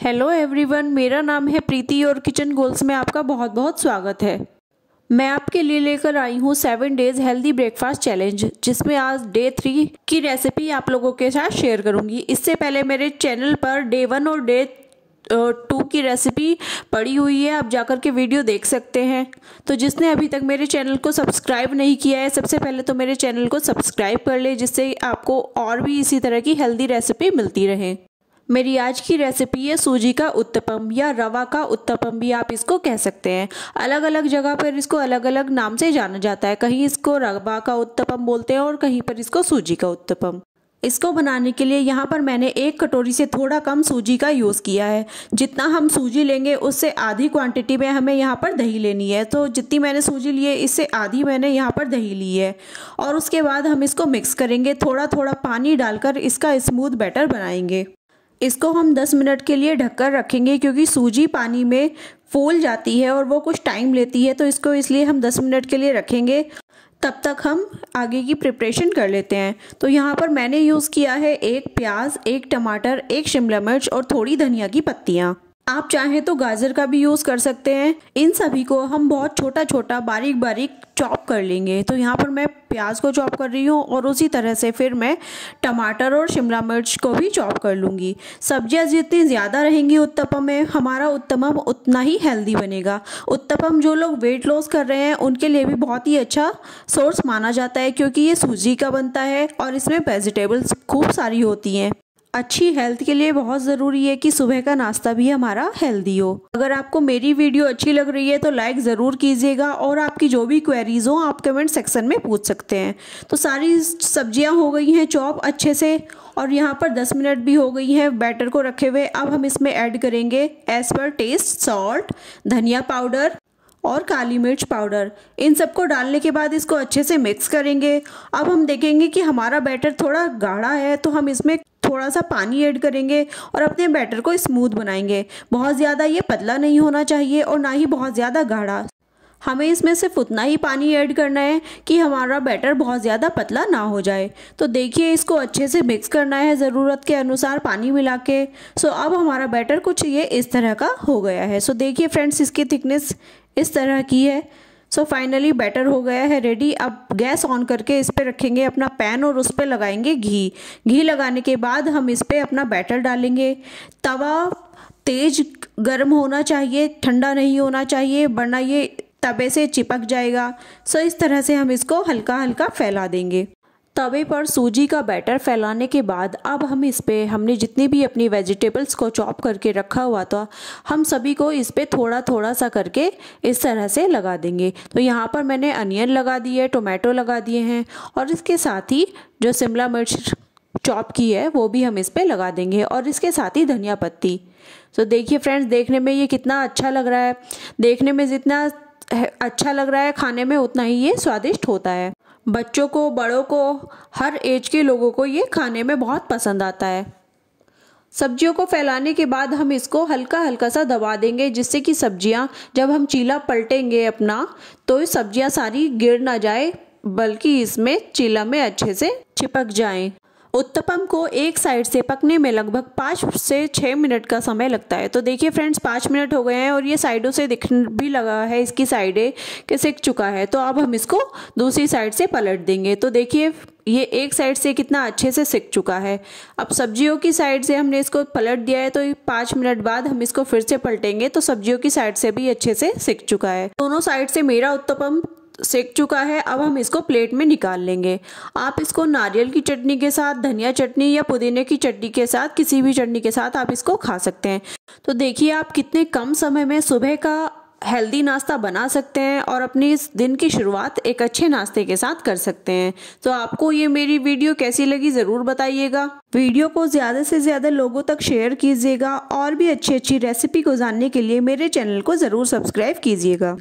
Hello everyone मेरा नाम है प्रीति और किचन गोल्स में आपका बहुत बहुत स्वागत है। मैं आपके लिए लेकर आई हूँ seven days healthy breakfast challenge जिसमें आज डे थ्री की रेसिपी आप लोगों के साथ शेयर करूँगी। इससे पहले मेरे चैनल पर डे वन और डे टू की रेसिपी पड़ी हुई है, आप जाकर के वीडियो देख सकते हैं। तो जिसने अभी तक मेरे चैनल को सब्सक्राइब नहीं किया है, सबसे पहले तो मेरे चैनल को सब्सक्राइब कर ले, जिससे आपको और भी इसी तरह की हेल्दी रेसिपी मिलती रहे। मेरी आज की रेसिपी है सूजी का उत्तपम या रवा का उत्तपम भी आप इसको कह सकते हैं। अलग अलग जगह पर इसको अलग अलग नाम से जाना जाता है। कहीं इसको रवा का उत्तपम बोलते हैं और कहीं पर इसको सूजी का उत्तपम। इसको बनाने के लिए यहाँ पर मैंने एक कटोरी से थोड़ा कम सूजी का यूज़ किया है। जितना हम सूजी लेंगे उससे आधी क्वांटिटी में हमें यहाँ पर दही लेनी है। तो जितनी मैंने सूजी ली है, इससे आधी मैंने यहाँ पर दही ली है। और उसके बाद हम इसको मिक्स करेंगे। थोड़ा थोड़ा पानी डालकर इसका स्मूथ बैटर बनाएँगे। इसको हम 10 मिनट के लिए ढककर रखेंगे क्योंकि सूजी पानी में फूल जाती है और वो कुछ टाइम लेती है तो इसको इसलिए हम 10 मिनट के लिए रखेंगे। तब तक हम आगे की प्रिपरेशन कर लेते हैं। तो यहाँ पर मैंने यूज़ किया है एक प्याज, एक टमाटर, एक शिमला मिर्च और थोड़ी धनिया की पत्तियाँ। आप चाहें तो गाजर का भी यूज़ कर सकते हैं। इन सभी को हम बहुत छोटा छोटा बारीक बारीक चॉप कर लेंगे। तो यहाँ पर मैं प्याज को चॉप कर रही हूँ और उसी तरह से फिर मैं टमाटर और शिमला मिर्च को भी चॉप कर लूँगी। सब्ज़ियाँ जितनी ज़्यादा रहेंगी उत्तपम में, हमारा उत्तपम उतना ही हेल्दी बनेगा। उत्तपम जो लोग वेट लॉस कर रहे हैं, उनके लिए भी बहुत ही अच्छा सोर्स माना जाता है क्योंकि ये सूजी का बनता है और इसमें वेजिटेबल्स खूब सारी होती हैं। अच्छी हेल्थ के लिए बहुत ज़रूरी है कि सुबह का नाश्ता भी हमारा हेल्दी हो। अगर आपको मेरी वीडियो अच्छी लग रही है तो लाइक ज़रूर कीजिएगा और आपकी जो भी क्वेरीज हो, आप कमेंट सेक्शन में पूछ सकते हैं। तो सारी सब्ज़ियाँ हो गई हैं चॉप अच्छे से और यहाँ पर 10 मिनट भी हो गई हैं बैटर को रखे हुए। अब हम इसमें ऐड करेंगे एज पर टेस्ट सॉल्ट धनिया पाउडर और काली मिर्च पाउडर। इन सबको डालने के बाद इसको अच्छे से मिक्स करेंगे। अब हम देखेंगे कि हमारा बैटर थोड़ा गाढ़ा है तो हम इसमें थोड़ा सा पानी ऐड करेंगे और अपने बैटर को स्मूथ बनाएँगे। बहुत ज़्यादा ये पतला नहीं होना चाहिए और ना ही बहुत ज़्यादा गाढ़ा। हमें इसमें सिर्फ़ उतना ही पानी ऐड करना है कि हमारा बैटर बहुत ज़्यादा पतला ना हो जाए। तो देखिए, इसको अच्छे से मिक्स करना है ज़रूरत के अनुसार पानी मिला के। सो अब हमारा बैटर कुछ ये इस तरह का हो गया है। सो देखिए फ्रेंड्स इसकी थिकनेस इस तरह की है। सो फाइनली बैटर हो गया है। रेडी अब गैस ऑन करके इस पर रखेंगे अपना पैन और उस पर लगाएँगे घी। घी लगाने के बाद हम इस पर अपना बैटर डालेंगे। तवा तेज गर्म होना चाहिए, ठंडा नहीं होना चाहिए, वरना ये तवे से चिपक जाएगा। सो इस तरह से हम इसको हल्का हल्का फैला देंगे। तवे पर सूजी का बैटर फैलाने के बाद अब हम इस पर हमने जितनी भी अपनी वेजिटेबल्स को चॉप करके रखा हुआ था, हम सभी को इस पर थोड़ा थोड़ा सा करके इस तरह से लगा देंगे। तो यहाँ पर मैंने अनियन लगा दिए टोमेटो लगा दिए हैं और इसके साथ ही जो शिमला मिर्च चॉप की है, वो भी हम इस पर लगा देंगे और इसके साथ ही धनिया पत्ती। तो देखिए फ्रेंड्स देखने में ये कितना अच्छा लग रहा है। देखने में जितना अच्छा लग रहा है, खाने में उतना ही ये स्वादिष्ट होता है। बच्चों को, बड़ों को, हर एज के लोगों को ये खाने में बहुत पसंद आता है। सब्जियों को फैलाने के बाद हम इसको हल्का हल्का सा दबा देंगे, जिससे कि सब्ज़ियाँ जब हम चीला पलटेंगे अपना तो सब्ज़ियाँ सारी गिर ना जाए, बल्कि इसमें चीला में अच्छे से चिपक जाएँ। उत्तपम को एक साइड से पकने में लगभग पाँच से छः मिनट का समय लगता है। तो देखिए फ्रेंड्स, पाँच मिनट हो गए हैं और ये साइडों से दिख भी लगा है, इसकी साइडें कि सिक चुका है। तो अब हम इसको दूसरी साइड से पलट देंगे। तो देखिए, ये एक साइड से कितना अच्छे से सिक चुका है। अब सब्जियों की साइड से हमने इसको पलट दिया है तो पाँच मिनट बाद हम इसको फिर से पलटेंगे तो सब्जियों की साइड से भी अच्छे से सिक चुका है। दोनों साइड से मेरा उत्तपम सेक चुका है, अब हम इसको प्लेट में निकाल लेंगे। आप इसको नारियल की चटनी के साथ, धनिया चटनी या पुदीने की चटनी के साथ, किसी भी चटनी के साथ आप इसको खा सकते हैं। तो देखिए आप कितने कम समय में सुबह का हेल्दी नाश्ता बना सकते हैं और अपनी इस दिन की शुरुआत एक अच्छे नाश्ते के साथ कर सकते हैं। तो आपको ये मेरी वीडियो कैसी लगी ज़रूर बताइएगा। वीडियो को ज़्यादा से ज़्यादा लोगों तक शेयर कीजिएगा और भी अच्छी अच्छी रेसिपी को जानने के लिए मेरे चैनल को ज़रूर सब्सक्राइब कीजिएगा।